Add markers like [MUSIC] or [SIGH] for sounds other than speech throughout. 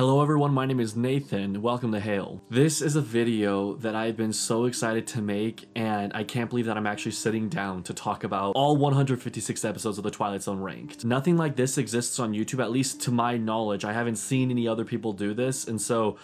Hello everyone, my name is Nathan. Welcome to Hale. This is a video that I've been so excited to make and I can't believe that I'm actually sitting down to talk about all 156 episodes of The Twilight Zone ranked. Nothing like this exists on YouTube, at least to my knowledge. I haven't seen any other people do this and so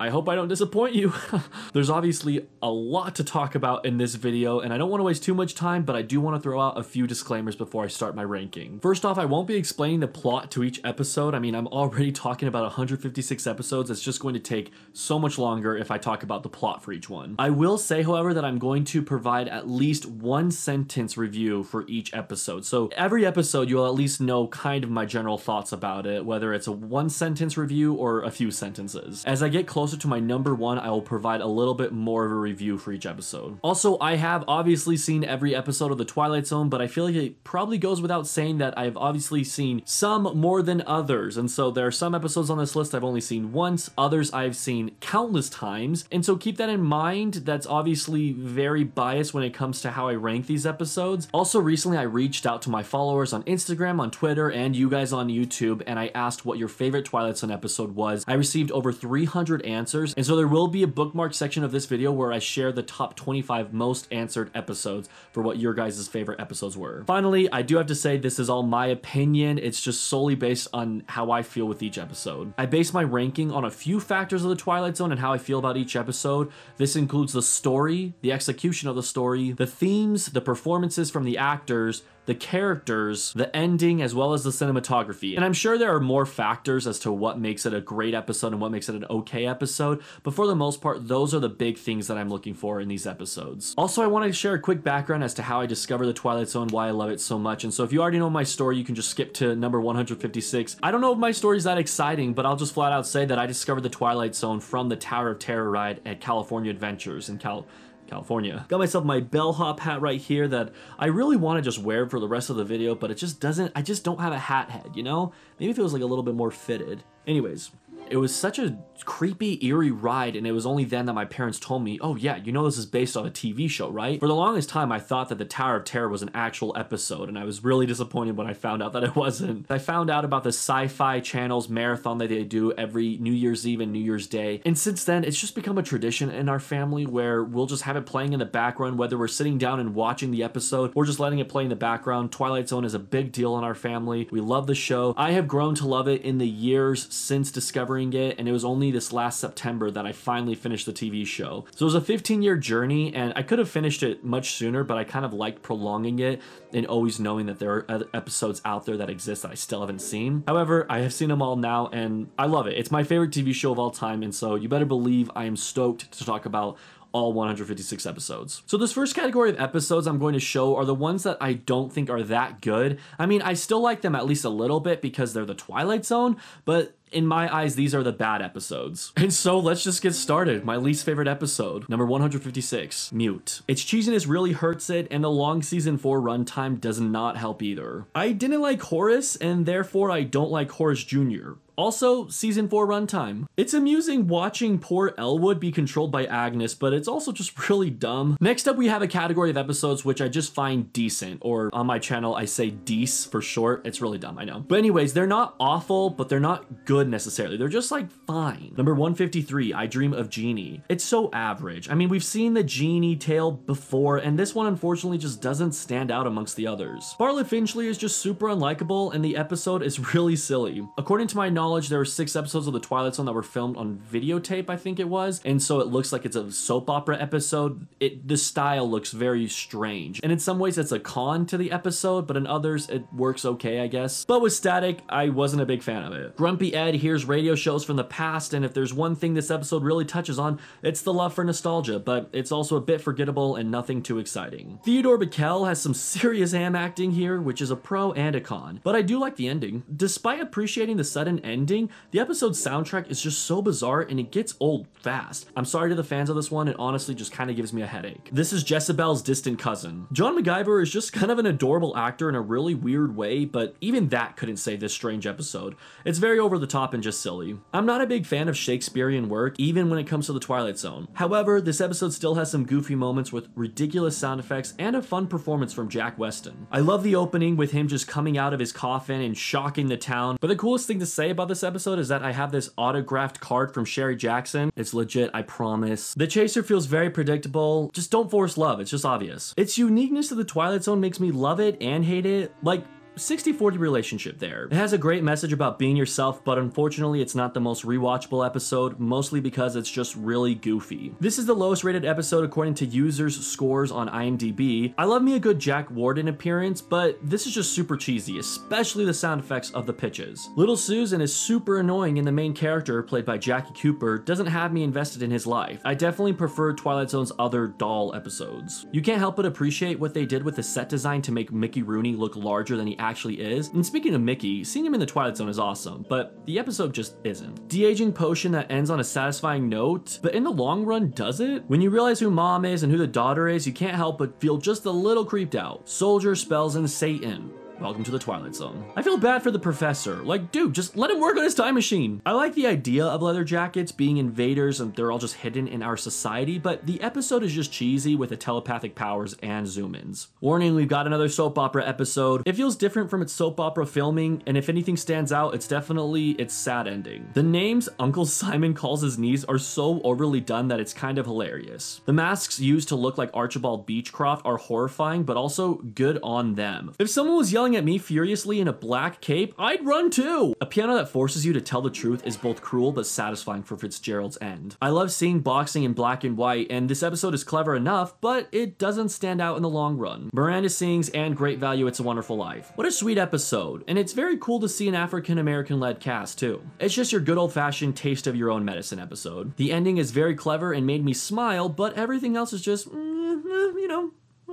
I hope I don't disappoint you. [LAUGHS] There's obviously a lot to talk about in this video, and I don't want to waste too much time, but I do want to throw out a few disclaimers before I start my ranking. First off, I won't be explaining the plot to each episode. I mean, I'm already [LAUGHS] talking about 156 episodes. It's just going to take so much longer if I talk about the plot for each one. I will say, however, that I'm going to provide at least one sentence review for each episode. So every episode, you'll at least know kind of my general thoughts about it, whether it's a one sentence review or a few sentences. As I get closer closer to my number one, I will provide a little bit more of a review for each episode. Also, I have obviously seen every episode of The Twilight Zone, but I feel like it probably goes without saying that I've obviously seen some more than others. And so there are some episodes on this list I've only seen once, others I've seen countless times. And so keep that in mind. That's obviously very biased when it comes to how I rank these episodes. Also, recently I reached out to my followers on Instagram, on Twitter, and you guys on YouTube, and I asked what your favorite Twilight Zone episode was. I received over 300 answers. And so there will be a bookmark section of this video where I share the top 25 most answered episodes for what your guys' favorite episodes were. Finally, I do have to say this is all my opinion. It's just solely based on how I feel with each episode. I base my ranking on a few factors of the Twilight Zone and how I feel about each episode. This includes the story, the execution of the story, the themes, the performances from the actors, the characters, the ending, as well as the cinematography. And I'm sure there are more factors as to what makes it a great episode and what makes it an okay episode, but for the most part, those are the big things that I'm looking for in these episodes. Also, I want to share a quick background as to how I discovered The Twilight Zone, why I love it so much. And so if you already know my story, you can just skip to number 156. I don't know if my story is that exciting, but I'll just flat out say that I discovered The Twilight Zone from the Tower of Terror ride at California Adventures in Cal California. Got myself my bellhop hat right here that I really want to just wear for the rest of the video, but it just doesn't, I just don't have a hat head, you know? Maybe if it was like a little bit more fitted. Anyways, it was such a creepy, eerie ride, and it was only then that my parents told me, oh yeah, you know this is based on a TV show, right? For the longest time, I thought that the Tower of Terror was an actual episode, and I was really disappointed when I found out [LAUGHS] that it wasn't. I found out about the Sci-Fi Channel's marathon that they do every New Year's Eve and New Year's Day, and since then, it's just become a tradition in our family where we'll just have it playing in the background, whether we're sitting down and watching the episode or just letting it play in the background. Twilight Zone is a big deal in our family. We love the show. I have grown to love it in the years since discovering it, and it was only this last September that I finally finished the TV show. So it was a 15 year journey, and I could have finished it much sooner, but I kind of liked prolonging it and always knowing that there are episodes out there that exist that I still haven't seen. However, I have seen them all now, and I love it. It's my favorite TV show of all time, and so you better believe I am stoked to talk about all 156 episodes. So this first category of episodes I'm going to show are the ones that I don't think are that good. I mean, I still like them at least a little bit because they're the Twilight Zone, but in my eyes, these are the bad episodes. [LAUGHS] And so let's just get started. My least favorite episode, number 156, Mute. Its cheesiness really hurts it, and the long season 4 runtime does not help either. I didn't like Horace, and therefore I don't like Horace Jr. Also, season 4 runtime. It's amusing watching poor Elwood be controlled by Agnes, but it's also just [LAUGHS] really dumb. Next up, we have a category of episodes which I just find decent, or on my channel, I say Dece for short. It's really dumb, I know. But anyways, they're not awful, but they're not good necessarily. They're just like fine. Number 153, I Dream of Genie. It's so average. I mean, we've seen the Genie tale before, and this one unfortunately just doesn't stand out amongst the others. Bartlett Finchley is just super unlikable, and the episode is [LAUGHS] really silly. According to my knowledge, knowledge, there were six episodes of The Twilight Zone that were filmed on videotape, I think it was. And so it looks like it's a soap opera episode. It The style looks very strange. And in some ways, it's a con to the episode, but in others, it works okay, I guess. But with Static, I wasn't a big fan of it. Grumpy Ed hears radio shows from the past, and if there's one thing this episode really touches on, it's the love for nostalgia, but it's also a bit forgettable and nothing too exciting. Theodore Bikel has some serious ham acting here, which is a pro and a con, but I do like the ending. Despite appreciating the sudden ending, the episode's soundtrack is just so bizarre and it gets old fast. I'm sorry to the fans of this one, it honestly just kind of gives me a headache. This is Jezebel's distant cousin. John McGiver is just kind of an adorable actor in a really weird way, but even that couldn't save this strange episode. It's very over the top and just silly. I'm not a big fan of Shakespearean work, even when it comes to The Twilight Zone. However, this episode still has some goofy moments with ridiculous sound effects and a fun performance from Jack Weston. I love the opening with him just coming out of his coffin and shocking the town, but the coolest thing to say about this episode is that I have this autographed card from Sherry Jackson. It's legit, I promise. The chaser feels very predictable. Just don't force love, it's just obvious. Its uniqueness to the Twilight Zone makes me love it and hate it. Like, 60-40 relationship there. It has a great message about being yourself, but unfortunately it's not the most rewatchable episode, mostly because it's just really goofy. This is the lowest rated episode according to users' scores on IMDb. I love me a good Jack Warden appearance, but this is just super cheesy, especially the sound effects of the pitches. Little Susan is super annoying and the main character, played by Jackie Cooper, doesn't have me invested in his life. I definitely prefer Twilight Zone's other doll episodes. You can't help but appreciate what they did with the set design to make Mickey Rooney look larger than he actually is. And speaking of Mickey, seeing him in the Twilight Zone is awesome, but the episode just isn't. De-aging potion that ends on a satisfying note, but in the long run, does it? When you realize who mom is and who the daughter is, you can't help but feel just a little creeped out. Soldier spells in Satan. Welcome to the Twilight Zone. I feel bad for the professor. Like, dude, just let him work on his time machine. I like the idea of leather jackets being invaders and they're all just hidden in our society, but the episode is just cheesy with the telepathic powers and zoom-ins. Warning, we've got another soap opera episode. It feels different from its soap opera filming, and if anything stands out, it's definitely its sad ending. The names Uncle Simon calls his niece are so overly done that it's kind of hilarious. The masks used to look like Archibald Beechcroft are horrifying, but also good on them. If someone was yelling yelling at me furiously in a black cape, I'd run too! A piano that forces you to tell the truth is both cruel but satisfying for Fitzgerald's end. I love seeing boxing in black and white, and this episode is clever enough, but it doesn't stand out in the long run. Miranda sings and great value It's a Wonderful Life. What a sweet episode, and it's very cool to see an African American led cast too. It's just your good old fashioned taste of your own medicine episode. The ending is very clever and made me smile, but everything else is just, mm, eh, you know,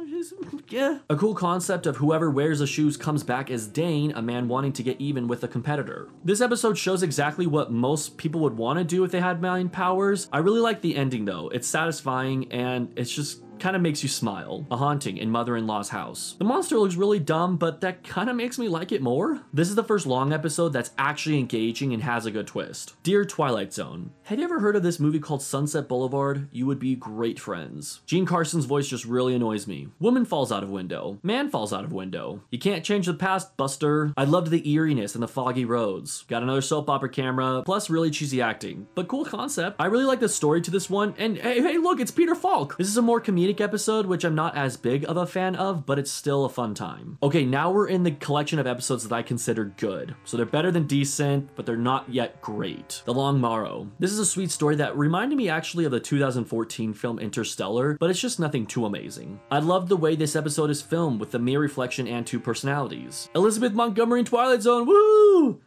[LAUGHS] yeah. A cool concept of whoever wears the shoes comes back as Dane, a man wanting to get even with a competitor. This episode shows exactly what most people would want to do if they had mind powers. I really like the ending though. It's satisfying and it's just kind of makes you smile. A haunting in mother-in-law's house. The monster looks really dumb, but that kind of makes me like it more. This is the first long episode that's actually engaging and has a good twist. Dear Twilight Zone, had you ever heard of this movie called Sunset Boulevard? You would be great friends. Jean Carson's voice just really annoys me. Woman falls out of window. Man falls out of window. You can't change the past, Buster. I loved the eeriness and the foggy roads. Got another soap opera camera, plus really cheesy acting. But cool concept. I really like the story to this one, and hey, hey, look, it's Peter Falk. This is a more comedic episode, which I'm not as big of a fan of, but it's still a fun time. Okay, now we're in the collection of episodes that I consider good. So they're better than decent, but they're not yet great. The Long Morrow. This is a sweet story that reminded me actually of the 2014 film Interstellar, but it's just nothing too amazing. I love the way this episode is filmed with the mirror reflection and two personalities. Elizabeth Montgomery in Twilight Zone, woo!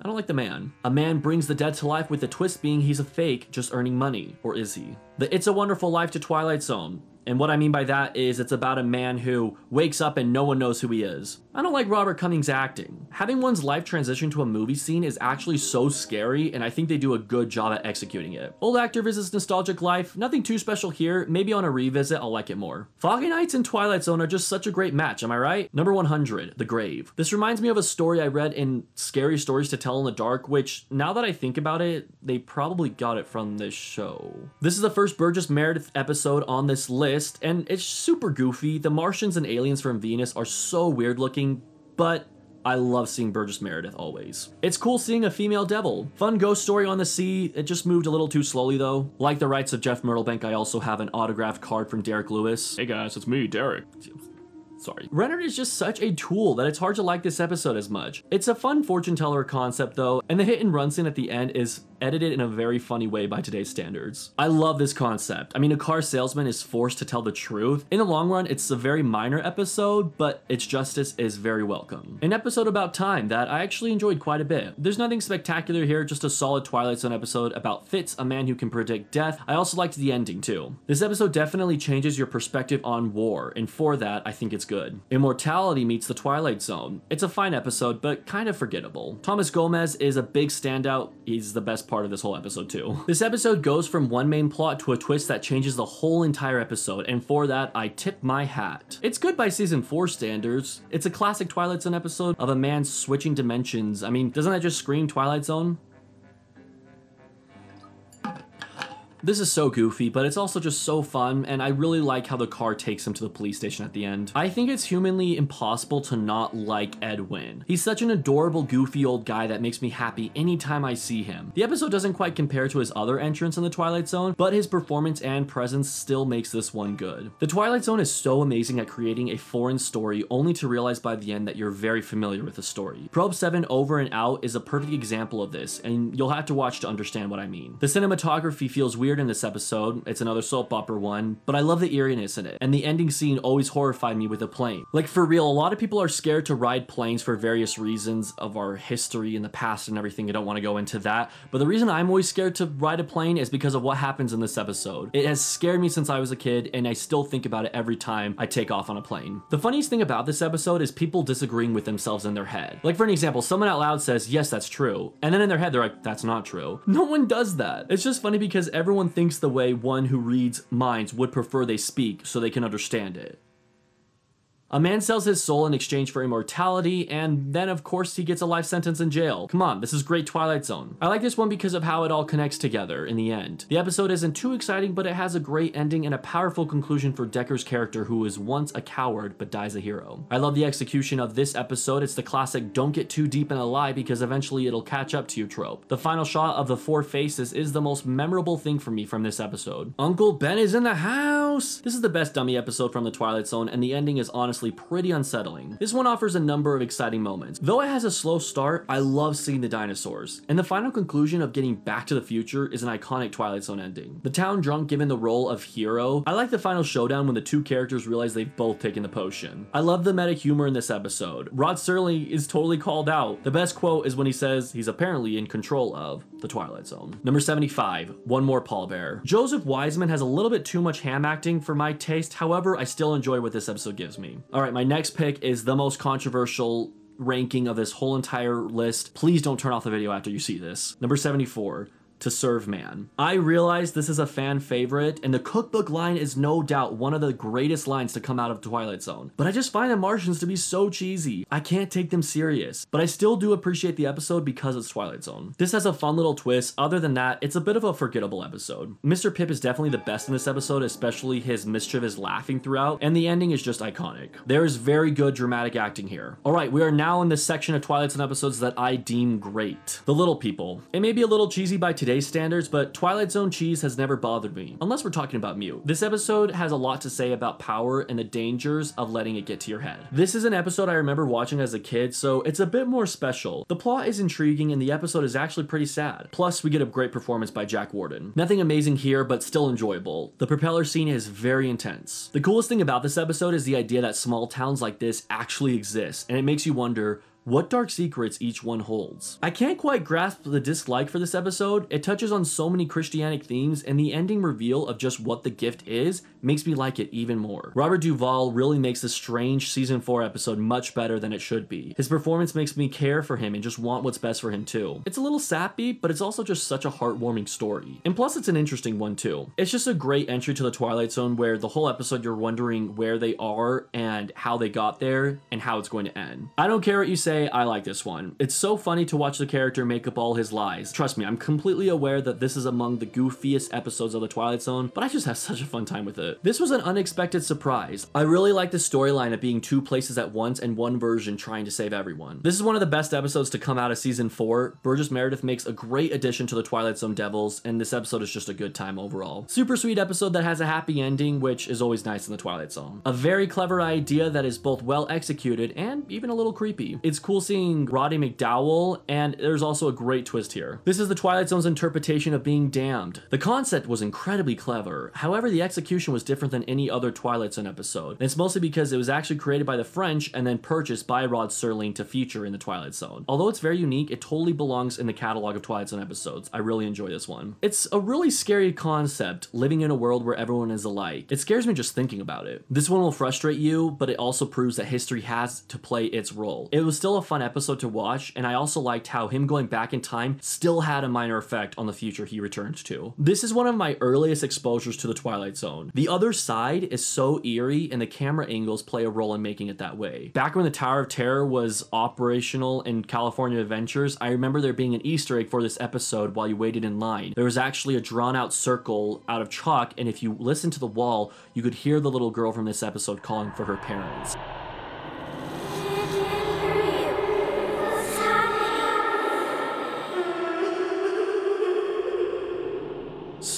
I don't like the man. A man brings the dead to life with the twist being he's a fake, just earning money. Or is he? The It's a Wonderful Life to Twilight Zone. And what I mean by that is it's about a man who wakes up and no one knows who he is. I don't like Robert Cummings acting. Having one's life transition to a movie scene is actually so scary, and I think they do a good job at executing it. Old actor visits nostalgic life, nothing too special here, maybe on a revisit I'll like it more. Foggy Nights and Twilight Zone are just such a great match, am I right? Number 100, The Grave. This reminds me of a story I read in Scary Stories to Tell in the Dark, which, now that I think about it, they probably got it from this show. This is the first Burgess Meredith episode on this list, and it's super goofy. The Martians and aliens from Venus are so weird looking, but I love seeing Burgess Meredith always. It's cool seeing a female devil. Fun ghost story on the sea. It just moved a little too slowly though. Like the Rites of Jeff Myrtlebank, I also have an autographed card from Derek Lewis. Hey guys, it's me, Derek. Sorry. Renard is just such a tool that it's hard to like this episode as much. It's a fun fortune teller concept though, and the hit and run scene at the end is edited in a very funny way by today's standards. I love this concept. I mean, a car salesman is forced to tell the truth. In the long run, it's a very minor episode, but its justice is very welcome. An episode about time that I actually enjoyed quite a bit. There's nothing spectacular here, just a solid Twilight Zone episode about Fitz, a man who can predict death. I also liked the ending too. This episode definitely changes your perspective on war, and for that, I think it's good. Immortality meets the Twilight Zone. It's a fine episode, but kind of forgettable. Thomas Gomez is a big standout. He's the best part of this whole episode too. [LAUGHS] This episode goes from one main plot to a twist that changes the whole entire episode, and for that, I tip my hat. It's good by season 4 standards. It's a classic Twilight Zone episode of a man switching dimensions. I mean, doesn't that just scream Twilight Zone? This is so goofy, but it's also just so fun, and I really like how the car takes him to the police station at the end. I think it's humanly impossible to not like Ed Wynn. He's such an adorable, goofy old guy that makes me happy anytime I see him. The episode doesn't quite compare to his other entrants in The Twilight Zone, but his performance and presence still makes this one good. The Twilight Zone is so amazing at creating a foreign story only to realize by the end that you're very familiar with the story. Probe 7 Over and Out is a perfect example of this, and you'll have to watch to understand what I mean. The cinematography feels weird weird in this episode. It's another soap opera one, but I love the eeriness in it. And the ending scene always horrified me with a plane. Like for real, a lot of people are scared to ride planes for various reasons of our history in the past and everything. I don't want to go into that. But the reason I'm always scared to ride a plane is because of what happens in this episode. It has scared me since I was a kid, and I still think about it every time I take off on a plane. The funniest thing about this episode is people disagreeing with themselves in their head. Like for an example, someone out loud says, yes, that's true. And then in their head, they're like, that's not true. No one does that. It's just funny because everyone thinks the way one who reads minds would prefer they speak so they can understand it. A man sells his soul in exchange for immortality, and then of course he gets a life sentence in jail. Come on, this is great Twilight Zone. I like this one because of how it all connects together in the end. The episode isn't too exciting, but it has a great ending and a powerful conclusion for Decker's character who was once a coward but dies a hero. I love the execution of this episode. It's the classic don't get too deep in a lie because eventually it'll catch up to you trope. The final shot of the four faces is the most memorable thing for me from this episode. Uncle Ben is in the house! This is the best dummy episode from the Twilight Zone, and the ending is honestly honestly pretty unsettling. This one offers a number of exciting moments. Though it has a slow start, I love seeing the dinosaurs. And the final conclusion of getting back to the future is an iconic Twilight Zone ending. The town drunk given the role of hero. I like the final showdown when the two characters realize they've both taken the potion. I love the meta humor in this episode. Rod Serling is totally called out. The best quote is when he says he's apparently in control of the Twilight Zone. Number 75, one more pallbearer. Joseph Wiseman has a little bit too much ham acting for my taste, however, I still enjoy what this episode gives me. All right, my next pick is the most controversial ranking of this whole entire list. Please don't turn off the video after you see this. Number 74, to serve man. I realize this is a fan favorite, and the cookbook line is no doubt one of the greatest lines to come out of Twilight Zone. But I just find the Martians to be so cheesy. I can't take them serious. But I still do appreciate the episode because it's Twilight Zone. This has a fun little twist. Other than that, it's a bit of a forgettable episode. Mr. Pip is definitely the best in this episode, especially his mischievous laughing throughout, and the ending is just iconic. There is very good dramatic acting here. Alright, we are now in this section of Twilight Zone episodes that I deem great. The Little People. It may be a little cheesy by today today's standards, but Twilight Zone cheese has never bothered me, unless we're talking about Mew. This episode has a lot to say about power and the dangers of letting it get to your head. This is an episode I remember watching as a kid, so it's a bit more special. The plot is intriguing and the episode is actually pretty sad. Plus, we get a great performance by Jack Warden. Nothing amazing here, but still enjoyable. The propeller scene is very intense. The coolest thing about this episode is the idea that small towns like this actually exist, and it makes you wonder what dark secrets each one holds. I can't quite grasp the dislike for this episode. It touches on so many Christianic themes, and the ending reveal of just what the gift is makes me like it even more. Robert Duvall really makes this strange season 4 episode much better than it should be. His performance makes me care for him and just want what's best for him too. It's a little sappy, but it's also just such a heartwarming story. And plus, it's an interesting one too. It's just a great entry to the Twilight Zone where the whole episode you're wondering where they are and how they got there and how it's going to end. I don't care what you say say I like this one. It's so funny to watch the character make up all his lies. Trust me, I'm completely aware that this is among the goofiest episodes of The Twilight Zone, but I just have such a fun time with it. This was an unexpected surprise. I really like the storyline of being two places at once and one version trying to save everyone. This is one of the best episodes to come out of season 4. Burgess Meredith makes a great addition to the Twilight Zone Devils, and this episode is just a good time overall. Super sweet episode that has a happy ending, which is always nice in the Twilight Zone. A very clever idea that is both well executed and even a little creepy. It's cool seeing Roddy McDowall, and there's also a great twist here. This is the Twilight Zone's interpretation of being damned. The concept was incredibly clever, however, the execution was different than any other Twilight Zone episode. And it's mostly because it was actually created by the French and then purchased by Rod Serling to feature in the Twilight Zone. Although it's very unique, it totally belongs in the catalog of Twilight Zone episodes. I really enjoy this one. It's a really scary concept, living in a world where everyone is alike. It scares me just thinking about it. This one will frustrate you, but it also proves that history has to play its role. It was still still a fun episode to watch, and I also liked how him going back in time still had a minor effect on the future he returns to. This is one of my earliest exposures to the Twilight Zone. The other side is so eerie, and the camera angles play a role in making it that way. Back when the Tower of Terror was operational in California Adventures, I remember there being an Easter egg for this episode while you waited in line. There was actually a drawn out circle out of chalk, and if you listened to the wall, you could hear the little girl from this episode calling for her parents.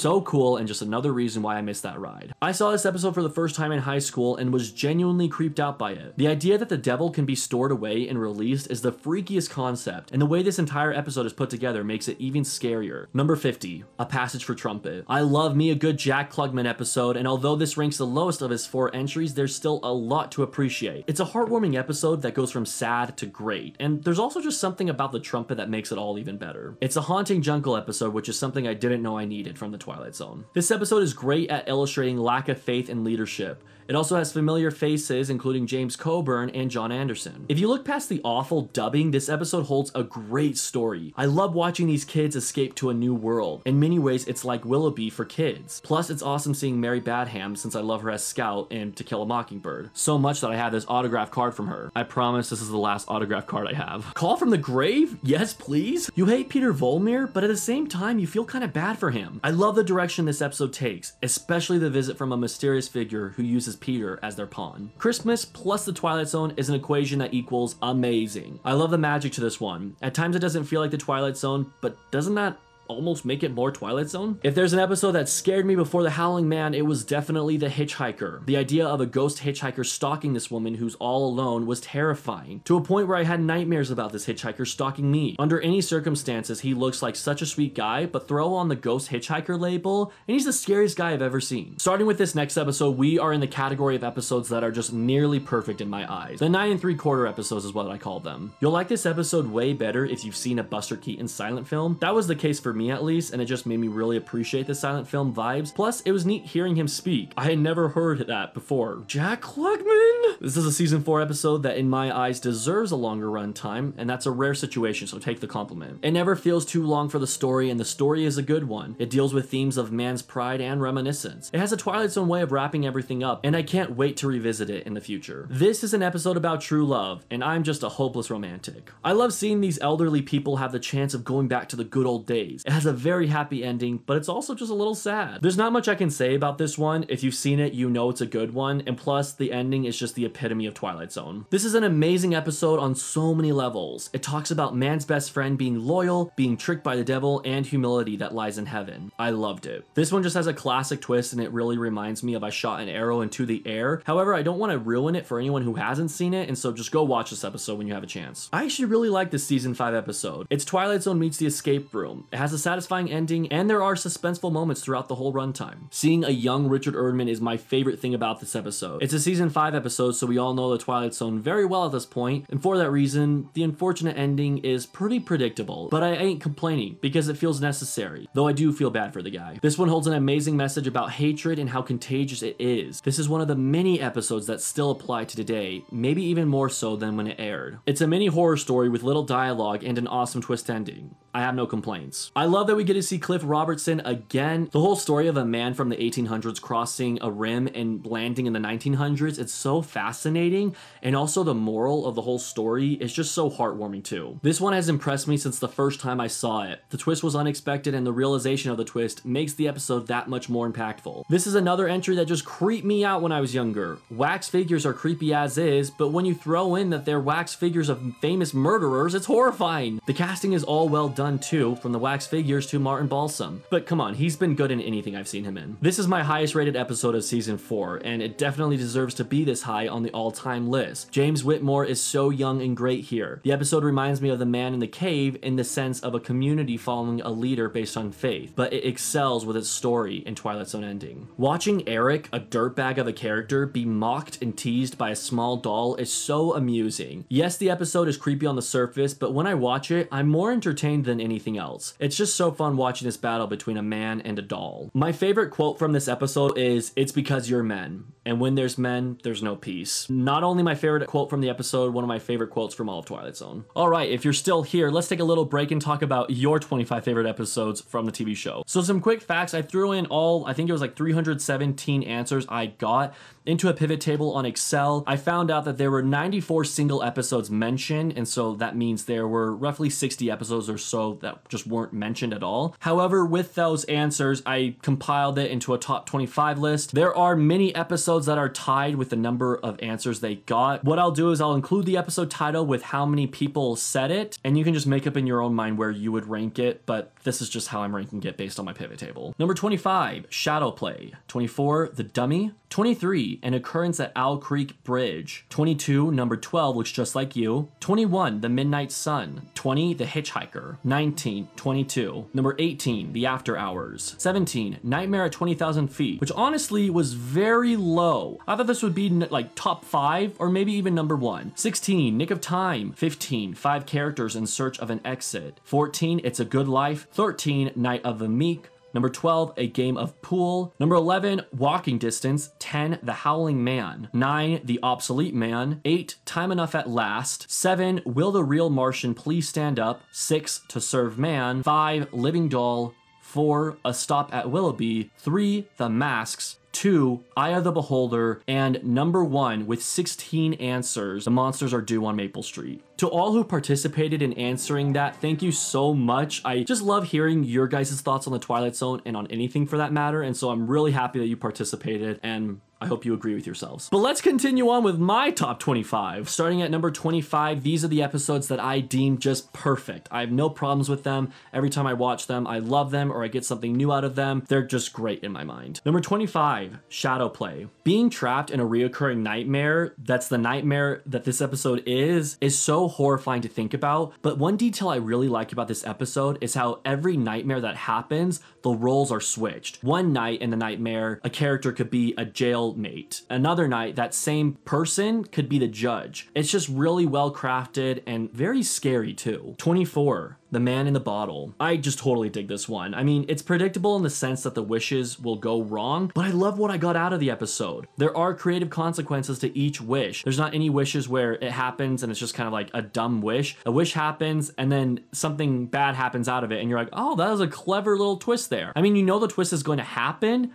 So cool and just another reason why I missed that ride. I saw this episode for the first time in high school and was genuinely creeped out by it. The idea that the devil can be stored away and released is the freakiest concept, and the way this entire episode is put together makes it even scarier. Number 50, A Passage for Trumpet. I love me a good Jack Klugman episode, and although this ranks the lowest of his four entries, there's still a lot to appreciate. It's a heartwarming episode that goes from sad to great, and there's also just something about the trumpet that makes it all even better. It's a haunting jungle episode, which is something I didn't know I needed from the Twilight Zone. This episode is great at illustrating lack of faith in leadership. It also has familiar faces, including James Coburn and John Anderson. If you look past the awful dubbing, this episode holds a great story. I love watching these kids escape to a new world. In many ways, it's like Willoughby for kids. Plus, it's awesome seeing Mary Badham since I love her as Scout in To Kill a Mockingbird. So much that I have this autograph card from her. I promise this is the last autograph card I have. Call from the grave? Yes, please? You hate Peter Volmir, but at the same time, you feel kind of bad for him. I love the direction this episode takes, especially the visit from a mysterious figure who uses Peter as their pawn. Christmas plus the Twilight Zone is an equation that equals amazing. I love the magic to this one. At times it doesn't feel like the Twilight Zone, but doesn't that almost make it more Twilight Zone. If there's an episode that scared me before The Howling Man, it was definitely The Hitchhiker. The idea of a ghost hitchhiker stalking this woman who's all alone was terrifying, to a point where I had nightmares about this hitchhiker stalking me. Under any circumstances, he looks like such a sweet guy, but throw on the ghost hitchhiker label, and he's the scariest guy I've ever seen. Starting with this next episode, we are in the category of episodes that are just nearly perfect in my eyes. The 9 and 3 quarter episodes is what I call them. You'll like this episode way better if you've seen a Buster Keaton silent film. That was the case for me at least, and it just made me really appreciate the silent film vibes. Plus, it was neat hearing him speak. I had never heard that before. Jack Klugman? This is a season 4 episode that, in my eyes, deserves a longer runtime, and that's a rare situation, so take the compliment. It never feels too long for the story, and the story is a good one. It deals with themes of man's pride and reminiscence. It has a Twilight Zone way of wrapping everything up, and I can't wait to revisit it in the future. This is an episode about true love, and I'm just a hopeless romantic. I love seeing these elderly people have the chance of going back to the good old days. It has a very happy ending, but it's also just a little sad. There's not much I can say about this one. If you've seen it, you know it's a good one, and plus, the ending is just the epitome of Twilight Zone. This is an amazing episode on so many levels. It talks about man's best friend being loyal, being tricked by the devil, and humility that lies in heaven. I loved it. This one just has a classic twist, and it really reminds me of I Shot an Arrow into the Air. However, I don't want to ruin it for anyone who hasn't seen it, and so just go watch this episode when you have a chance. I actually really like this season 5 episode. It's Twilight Zone meets the escape room. It has a satisfying ending, and there are suspenseful moments throughout the whole runtime. Seeing a young Richard Erdman is my favorite thing about this episode. It's a season 5 episode, so we all know the Twilight Zone very well at this point, and for that reason, the unfortunate ending is pretty predictable. But I ain't complaining, because it feels necessary, though I do feel bad for the guy. This one holds an amazing message about hatred and how contagious it is. This is one of the many episodes that still apply to today, maybe even more so than when it aired. It's a mini horror story with little dialogue and an awesome twist ending. I have no complaints. I love that we get to see Cliff Robertson again. The whole story of a man from the 1800s crossing a rim and landing in the 1900s, it's so fascinating. And also the moral of the whole story is just so heartwarming too. This one has impressed me since the first time I saw it. The twist was unexpected and the realization of the twist makes the episode that much more impactful. This is another entry that just creeped me out when I was younger. Wax figures are creepy as is, but when you throw in that they're wax figures of famous murderers, it's horrifying. The casting is all well done too, from the wax figures to Martin Balsam. But come on, he's been good in anything I've seen him in. This is my highest rated episode of season 4, and it definitely deserves to be this high on the all-time list. James Whitmore is so young and great here. The episode reminds me of The Man in the Cave in the sense of a community following a leader based on faith, but it excels with its story and Twilight Zone ending. Watching Eric, a dirtbag of a character, be mocked and teased by a small doll is so amusing. Yes, the episode is creepy on the surface, but when I watch it, I'm more entertained than anything else. It's just so fun watching this battle between a man and a doll. My favorite quote from this episode is, It's because you're men. And when there's men, there's no peace. Not only my favorite quote from the episode, one of my favorite quotes from all of Twilight Zone. All right, if you're still here, let's take a little break and talk about your 25 favorite episodes from the TV show. So some quick facts, I threw in all, I think it was like 317 answers I got into a pivot table on Excel. I found out that there were 94 single episodes mentioned, and so that means there were roughly 60 episodes or so that just weren't mentioned at all. However, with those answers, I compiled it into a top 25 list. There are many episodes that are tied with the number of answers they got. What I'll do is I'll include the episode title with how many people said it, and you can just make up in your own mind where you would rank it, but this is just how I'm ranking it based on my pivot table. Number 25, Shadow Play. 24, The Dummy. 23, An Occurrence at Owl Creek Bridge. 22, Number 12, Looks Just Like You. 21, The Midnight Sun. 20, The Hitchhiker. 19, 22. Number 18, The After Hours. 17, Nightmare at 20,000 Feet, which honestly was very low. I thought this would be like top 5 or maybe even number 1. 16, Nick of Time. 15, Five Characters in Search of an Exit. 14, It's a Good Life. 13, Night of the Meek. Number 12, A Game of Pool. Number 11, Walking Distance. 10, The Howling Man. 9, The Obsolete Man. 8, Time Enough at Last. 7, Will the Real Martian Please Stand Up. 6, To Serve Man. 5, Living Doll. 4, A Stop at Willoughby. 3, The Masks. 2, Eye of the Beholder, and number 1 with 16 answers, The Monsters Are Due on Maple Street. To all who participated in answering that, thank you so much. I just love hearing your guys' thoughts on the Twilight Zone and on anything for that matter, and so I'm really happy that you participated, and I hope you agree with yourselves. But let's continue on with my top 25. Starting at number 25, these are the episodes that I deem just perfect. I have no problems with them. Every time I watch them, I love them or I get something new out of them. They're just great in my mind. Number 25, Shadow Play. Being trapped in a reoccurring nightmare, that's the nightmare that this episode is, is so horrifying to think about. But one detail I really like about this episode is how every nightmare that happens, the roles are switched. One night in the nightmare, a character could be a jail mate. Another night, that same person could be the judge. It's just really well crafted and very scary too. 24. The Man in the Bottle. I just totally dig this one. I mean, it's predictable in the sense that the wishes will go wrong, but I love what I got out of the episode. There are creative consequences to each wish. There's not any wishes where it happens and it's just kind of like a dumb wish. A wish happens and then something bad happens out of it, and you're like, oh, that was a clever little twist there. I mean, you know the twist is going to happen,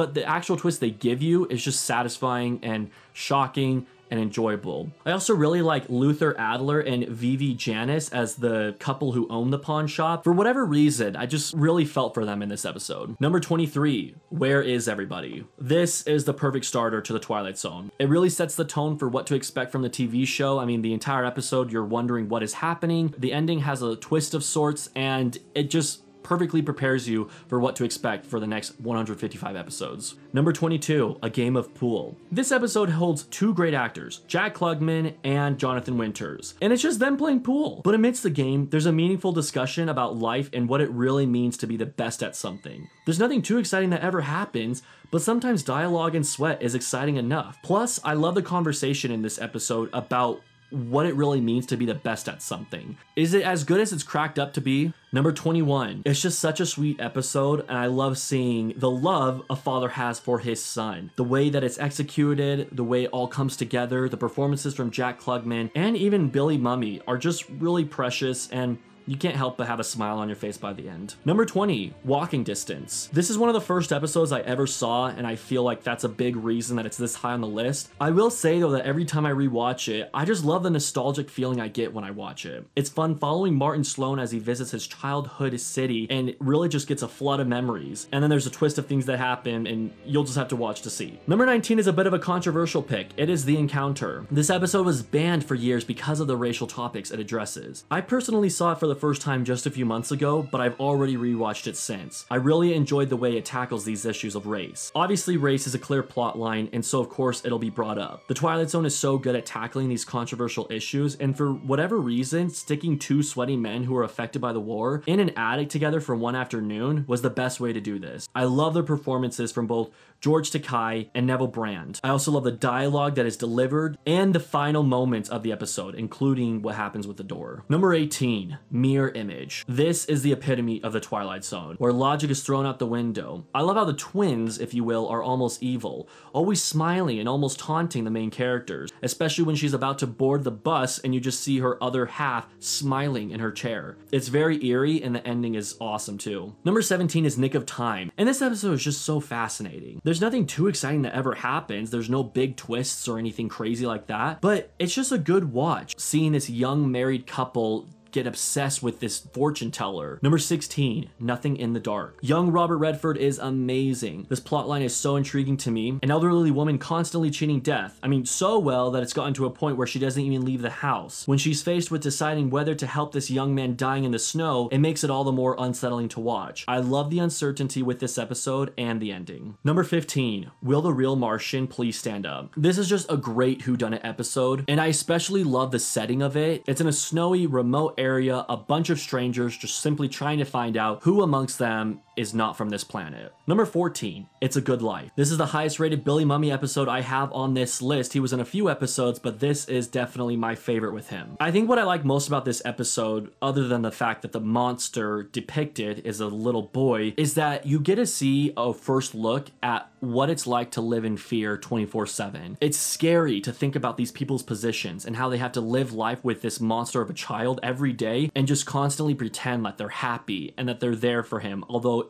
but the actual twist they give you is just satisfying and shocking and enjoyable. I also really like Luther Adler and Vivi Janiss as the couple who own the pawn shop. For whatever reason, I just really felt for them in this episode. Number 23, Where is Everybody? This is the perfect starter to the Twilight Zone. It really sets the tone for what to expect from the TV show. I mean, the entire episode, you're wondering what is happening. The ending has a twist of sorts, and it just perfectly prepares you for what to expect for the next 155 episodes. Number 22, A Game of Pool. This episode holds two great actors, Jack Klugman and Jonathan Winters, and it's just them playing pool. But amidst the game, there's a meaningful discussion about life and what it really means to be the best at something. There's nothing too exciting that ever happens, but sometimes dialogue and sweat is exciting enough. Plus, I love the conversation in this episode about what it really means to be the best at something. Is it as good as it's cracked up to be? Number 21. It's just such a sweet episode, and I love seeing the love a father has for his son. The way that it's executed, the way it all comes together, the performances from Jack Klugman, and even Billy Mumy are just really precious and you can't help but have a smile on your face by the end. Number 20, Walking Distance. This is one of the first episodes I ever saw, and I feel like that's a big reason that it's this high on the list. I will say though that every time I rewatch it, I just love the nostalgic feeling I get when I watch it. It's fun following Martin Sloan as he visits his childhood city, and really just gets a flood of memories. And then there's a twist of things that happen, and you'll just have to watch to see. Number 19 is a bit of a controversial pick. It is The Encounter. This episode was banned for years because of the racial topics it addresses. I personally saw it for the first time just a few months ago, but I've already rewatched it since. I really enjoyed the way it tackles these issues of race. Obviously, race is a clear plot line, and so of course it'll be brought up. The Twilight Zone is so good at tackling these controversial issues, and for whatever reason, sticking two sweaty men who were affected by the war in an attic together for one afternoon was the best way to do this. I love the performances from both George Takei and Neville Brand. I also love the dialogue that is delivered and the final moments of the episode, including what happens with the door. Number 18, Mirror image. This is the epitome of the Twilight Zone, where logic is thrown out the window. I love how the twins, if you will, are almost evil, always smiling and almost taunting the main characters, especially when she's about to board the bus and you just see her other half smiling in her chair. It's very eerie and the ending is awesome too. Number 17 is Nick of Time, and this episode is just so fascinating. There's nothing too exciting that ever happens, there's no big twists or anything crazy like that, but it's just a good watch seeing this young married couple get obsessed with this fortune teller. Number 16, Nothing in the Dark. Young Robert Redford is amazing. This plotline is so intriguing to me. An elderly woman constantly cheating death. I mean, so well that it's gotten to a point where she doesn't even leave the house. When she's faced with deciding whether to help this young man dying in the snow, it makes it all the more unsettling to watch. I love the uncertainty with this episode and the ending. Number 15, Will the Real Martian Please Stand Up? This is just a great whodunit episode, and I especially love the setting of it. It's in a snowy, remote area, a bunch of strangers just simply trying to find out who amongst them is not from this planet. Number 14, It's a Good Life. This is the highest rated Billy Mumy episode I have on this list. He was in a few episodes, but this is definitely my favorite with him. I think what I like most about this episode, other than the fact that the monster depicted is a little boy, is that you get to see a first look at what it's like to live in fear 24 7. It's scary to think about these people's positions and how they have to live life with this monster of a child every day and just constantly pretend that they're happy and that they're there for him, although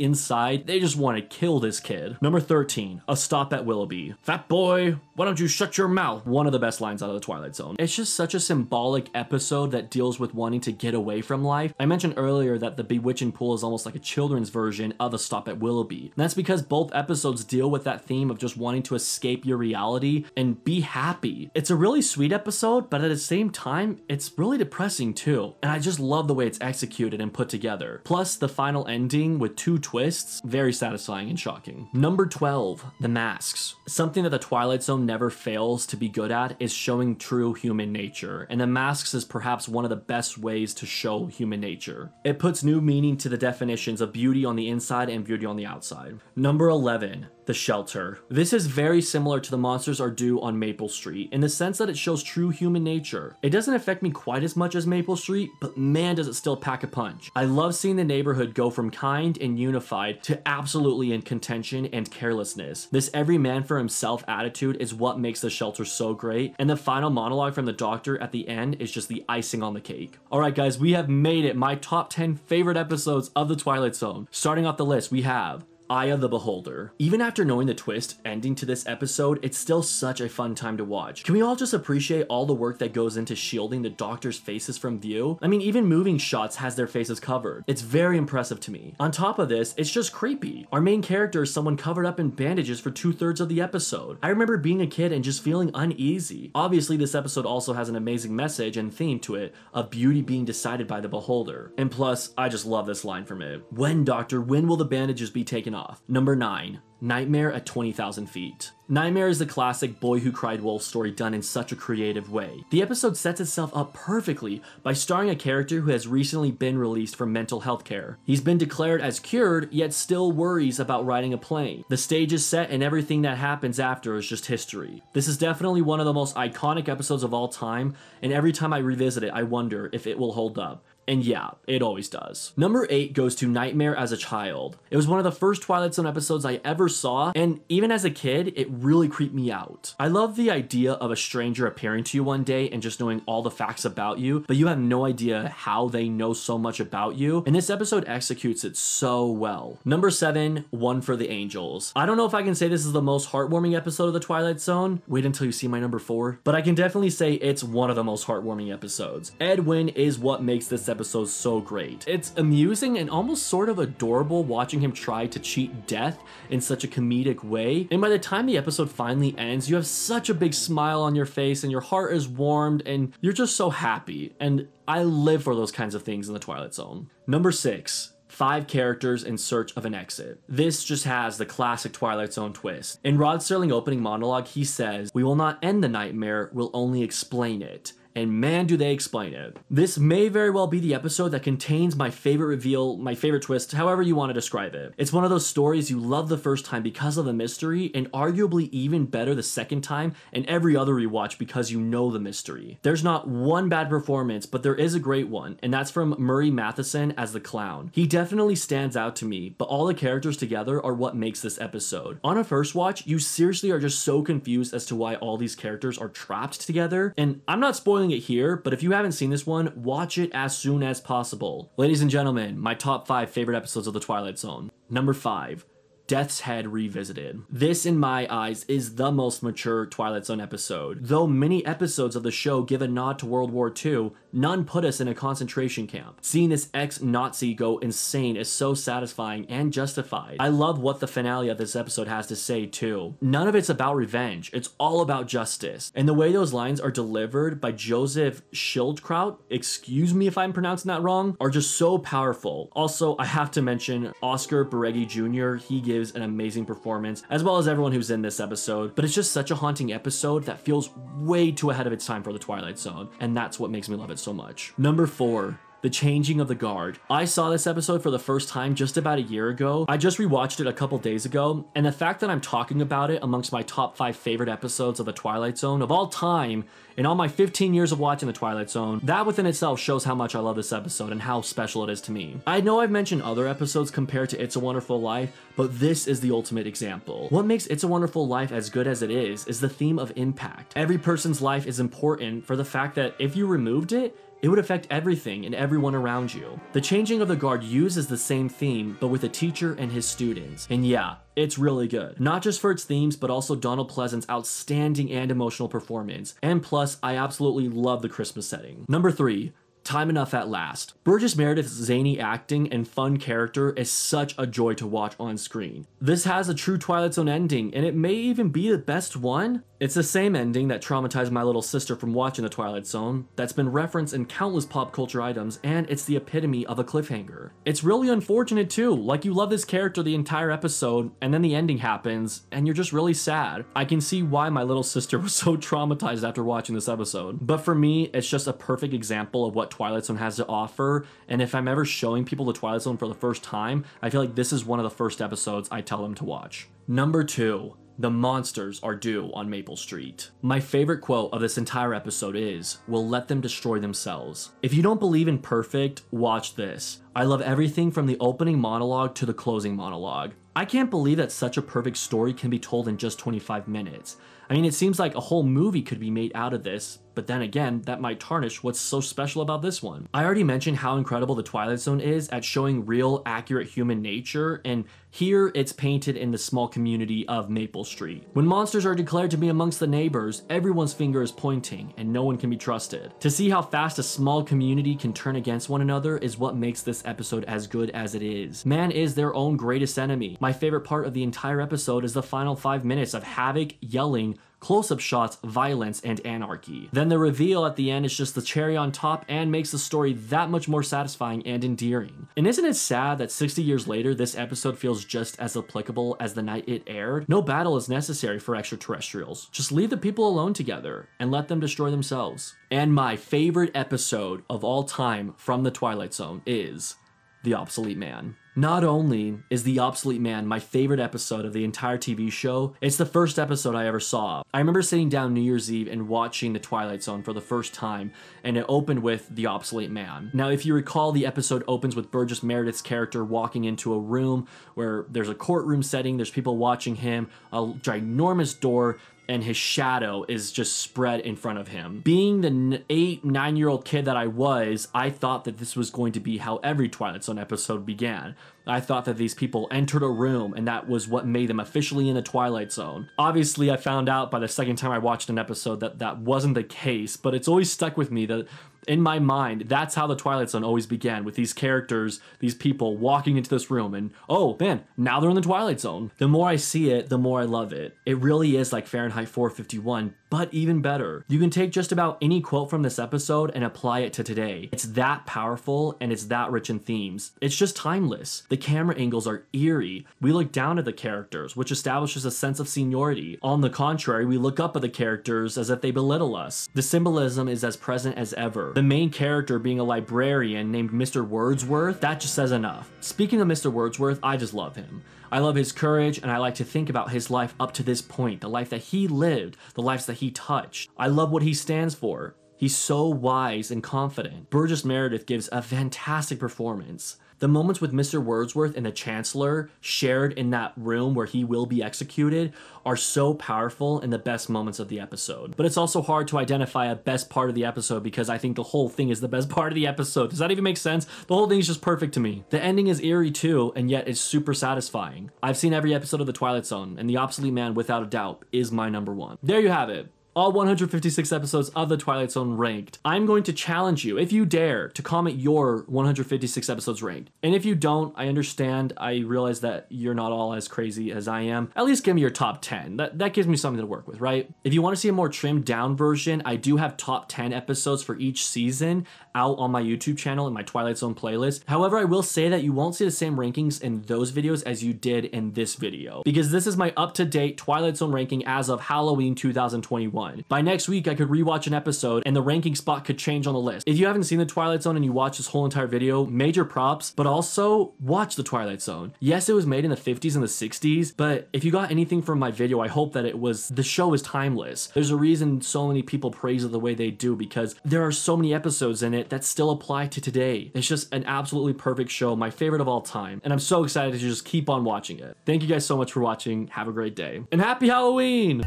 inside, they just want to kill this kid. Number 13, a stop at Willoughby. Fat boy, why don't you shut your mouth? One of the best lines out of the Twilight Zone. It's just such a symbolic episode that deals with wanting to get away from life. I mentioned earlier that the Bewitching Pool is almost like a children's version of a stop at Willoughby. And that's because both episodes deal with that theme of just wanting to escape your reality and be happy. It's a really sweet episode, but at the same time, it's really depressing too. And I just love the way it's executed and put together. Plus, the final ending with two twists, very satisfying and shocking. Number 12, the masks. Something that the Twilight Zone never fails to be good at is showing true human nature, and the masks is perhaps one of the best ways to show human nature. It puts new meaning to the definitions of beauty on the inside and beauty on the outside. Number 11, the shelter. This is very similar to the Monsters Are Due on Maple Street in the sense that it shows true human nature. It doesn't affect me quite as much as Maple Street, but man does it still pack a punch. I love seeing the neighborhood go from kind and unified to absolutely in contention and carelessness. This every man for himself attitude is what makes the shelter so great, and the final monologue from the doctor at the end is just the icing on the cake. Alright guys, we have made it my top 10 favorite episodes of The Twilight Zone. Starting off the list, we have Eye of the Beholder. Even after knowing the twist ending to this episode, it's still such a fun time to watch. Can we all just appreciate all the work that goes into shielding the doctor's faces from view? I mean, even moving shots has their faces covered. It's very impressive to me. On top of this, it's just creepy. Our main character is someone covered up in bandages for two thirds of the episode. I remember being a kid and just feeling uneasy. Obviously, this episode also has an amazing message and theme to it of beauty being decided by the beholder. And plus, I just love this line from it. When, doctor, when will the bandages be taken off? Number 9. Nightmare at 20,000 Feet. Nightmare is the classic Boy Who Cried Wolf story done in such a creative way. The episode sets itself up perfectly by starring a character who has recently been released from mental health care. He's been declared as cured, yet still worries about riding a plane. The stage is set and everything that happens after is just history. This is definitely one of the most iconic episodes of all time, and every time I revisit it, I wonder if it will hold up. And yeah, it always does. Number 8 goes to Nightmare as a Child. It was one of the first Twilight Zone episodes I ever saw, and even as a kid, it really creeped me out. I love the idea of a stranger appearing to you one day and just knowing all the facts about you, but you have no idea how they know so much about you, and this episode executes it so well. Number 7, One for the Angels. I don't know if I can say this is the most heartwarming episode of The Twilight Zone. Wait until you see my number 4. But I can definitely say it's one of the most heartwarming episodes. Ed Wynn is what makes this episode so great. It's amusing and almost sort of adorable watching him try to cheat death in such a comedic way. And by the time the episode finally ends, you have such a big smile on your face and your heart is warmed and you're just so happy. And I live for those kinds of things in the Twilight Zone. Number six, five characters in search of an exit. This just has the classic Twilight Zone twist. In Rod Serling opening monologue, he says, We will not end the nightmare, we'll only explain it. And man, do they explain it. This may very well be the episode that contains my favorite reveal, my favorite twist, however you want to describe it. It's one of those stories you love the first time because of the mystery, and arguably even better the second time and every other rewatch because you know the mystery. There's not one bad performance, but there is a great one, and that's from Murray Matheson as the clown. He definitely stands out to me, but all the characters together are what makes this episode. On a first watch, you seriously are just so confused as to why all these characters are trapped together, and I'm not spoiling it here, but if you haven't seen this one, watch it as soon as possible. Ladies and gentlemen, my top 5 favorite episodes of The Twilight Zone. Number 5. Death's Head Revisited. This, in my eyes, is the most mature Twilight Zone episode. Though many episodes of the show give a nod to World War II, none put us in a concentration camp. Seeing this ex Nazi go insane is so satisfying and justified. I love what the finale of this episode has to say, too. None of it's about revenge, it's all about justice. And the way those lines are delivered by Joseph Schildkraut, excuse me if I'm pronouncing that wrong, are just so powerful. Also, I have to mention Oscar Beregi Jr., he gives gives an amazing performance, as well as everyone who's in this episode. But it's just such a haunting episode that feels way too ahead of its time for The Twilight Zone, and that's what makes me love it so much. Number four, the Changing of the Guard. I saw this episode for the first time just about a year ago. I just rewatched it a couple days ago, and the fact that I'm talking about it amongst my top five favorite episodes of The Twilight Zone of all time in all my 15 years of watching The Twilight Zone, that within itself shows how much I love this episode and how special it is to me. I know I've mentioned other episodes compared to It's a Wonderful Life, but this is the ultimate example. What makes It's a Wonderful Life as good as it is is the theme of impact. Every person's life is important for the fact that if you removed it, it would affect everything and everyone around you. The Changing of the Guard uses the same theme, but with a teacher and his students. And yeah, it's really good. Not just for its themes, but also Donald Pleasence's outstanding and emotional performance. And plus, I absolutely love the Christmas setting. Number three, Time Enough at Last. Burgess Meredith's zany acting and fun character is such a joy to watch on screen. This has a true Twilight Zone ending, and it may even be the best one. It's the same ending that traumatized my little sister from watching The Twilight Zone, that's been referenced in countless pop culture items, and it's the epitome of a cliffhanger. It's really unfortunate too, like you love this character the entire episode, and then the ending happens, and you're just really sad. I can see why my little sister [LAUGHS] was so traumatized after watching this episode. But for me, it's just a perfect example of what Twilight Zone has to offer, and if I'm ever showing people The Twilight Zone for the first time, I feel like this is one of the first episodes I tell them to watch. Number two, the monsters are due on Maple Street. My favorite quote of this entire episode is, We'll let them destroy themselves. If you don't believe in perfect, watch this. I love everything from the opening monologue to the closing monologue. I can't believe that such a perfect story can be told in just 25 minutes. I mean, it seems like a whole movie could be made out of this, but then again, that might tarnish what's so special about this one. I already mentioned how incredible The Twilight Zone is at showing real, accurate human nature, and here it's painted in the small community of Maple Street. When monsters are declared to be amongst the neighbors, everyone's finger is pointing, and no one can be trusted. To see how fast a small community can turn against one another is what makes this episode as good as it is. Man is their own greatest enemy. My favorite part of the entire episode is the final five minutes of Havoc yelling, close up shots, violence, and anarchy. Then the reveal at the end is just the cherry on top and makes the story that much more satisfying and endearing. And isn't it sad that 60 years later, this episode feels just as applicable as the night it aired? No battle is necessary for extraterrestrials. Just leave the people alone together and let them destroy themselves. And my favorite episode of all time from The Twilight Zone is The Obsolete Man. Not only is The Obsolete Man my favorite episode of the entire TV show, it's the first episode I ever saw. I remember sitting down New Year's Eve and watching The Twilight Zone for the first time, and it opened with The Obsolete Man. Now, if you recall, the episode opens with Burgess Meredith's character walking into a room where there's a courtroom setting, there's people watching him, a ginormous door, and his shadow is just spread in front of him. Being the eight, nine year old kid that I was, I thought that this was going to be how every Twilight Zone episode began. I thought that these people entered a room and that was what made them officially in the Twilight Zone. Obviously, I found out by the second time I watched an episode that that wasn't the case, but it's always stuck with me that in my mind, that's how the Twilight Zone always began with these characters, these people walking into this room, and oh man, now they're in the Twilight Zone. The more I see it, the more I love it. It really is like Fahrenheit 451 but even better. You can take just about any quote from this episode and apply it to today. It's that powerful and it's that rich in themes. It's just timeless. The camera angles are eerie. We look down at the characters, which establishes a sense of seniority. On the contrary, we look up at the characters as if they belittle us. The symbolism is as present as ever. The main character being a librarian named Mr. Wordsworth, that just says enough. Speaking of Mr. Wordsworth, I just love him. I love his courage and I like to think about his life up to this point, the life that he lived, the lives that he touched. I love what he stands for. He's so wise and confident. Burgess Meredith gives a fantastic performance. The moments with Mr. Wordsworth and the Chancellor shared in that room where he will be executed are so powerful and the best moments of the episode. But it's also hard to identify a best part of the episode because I think the whole thing is the best [LAUGHS] part of the episode. Does that even make sense? The whole thing is just perfect to me. The ending is eerie too, and yet it's super satisfying. I've seen every episode of The Twilight Zone, and The Obsolete Man, without a doubt, is my number one. There you have it all 156 episodes of The Twilight Zone ranked. I'm going to challenge you, if you dare, to comment your 156 episodes ranked. And if you don't, I understand. I realize that you're not all as crazy as I am. At least give me your top 10. That, that gives me something to work with, right? If you want to see a more trimmed down version, I do have top 10 episodes for each season out on my YouTube channel in my Twilight Zone playlist. However, I will say that you won't see the same rankings in those videos as you did in this video, because this is my up-to-date Twilight Zone ranking as of Halloween 2021. By next week, I could rewatch an episode and the ranking spot could change on the list. If you haven't seen the Twilight Zone and you watch this whole entire video, major props, but also watch the Twilight Zone. Yes, it was made in the 50s and the 60s, but if you got anything from my video, I hope that it was the show is timeless. There's a reason so many people praise it the way they do because there are so many episodes in it that still apply to today. It's just an absolutely perfect show, my favorite of all time, and I'm so excited to just keep on watching it. Thank you guys so much for watching. Have a great day. And happy Halloween!